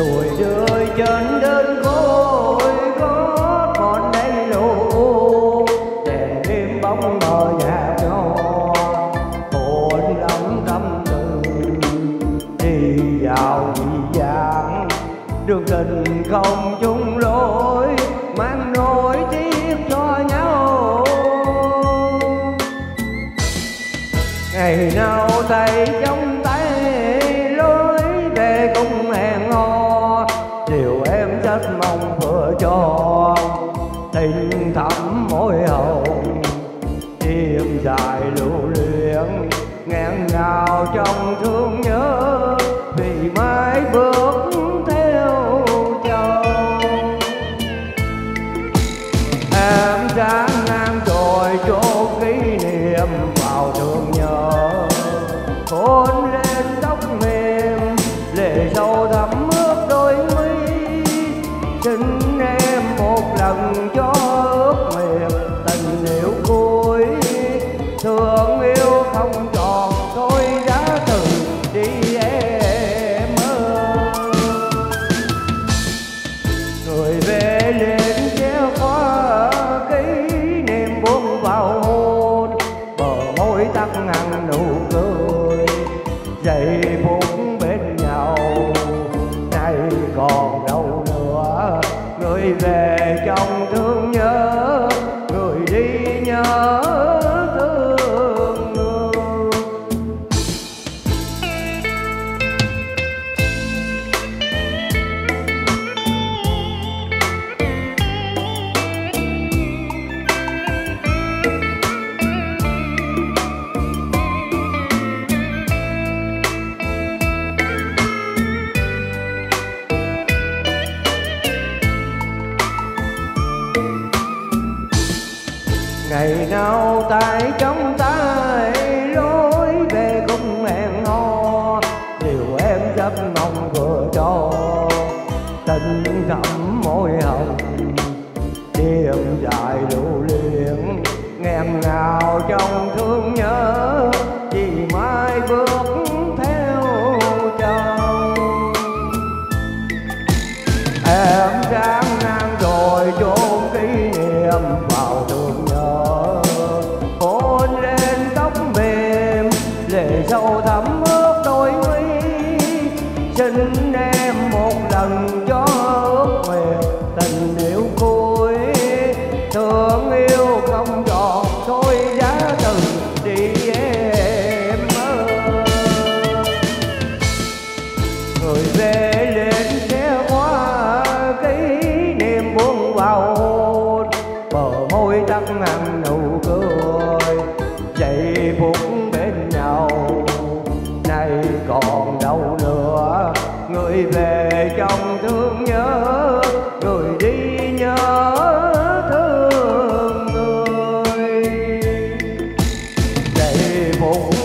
tuổi rơi chân đơn nhà cho hồn lòng tâm tư đi vào dị dạng. Đường tình không chung lối, mang nỗi tiếc cho nhau. Ngày nào tay trong tay lối về cùng hẹn hò. Điều em rất mong vừa cho, tình thắm môi hồng. Vào trong thương nhớ. Nào tay trong tay. Lối về cùng hẹn hò điều em rất mong vừa cho tình thắm môi hồng, đêm dài lưu luyện nghẹn ngào trong thương nhớ vì mai bước theo chồng. Em đang ngang rồi chôn kỷ niệm trần gió lần cho ước tình yêu cuối thương yêu không giọt thôi giá từ đi em ơi. Người về thương nhớ rồi đi nhớ thương người. Để phục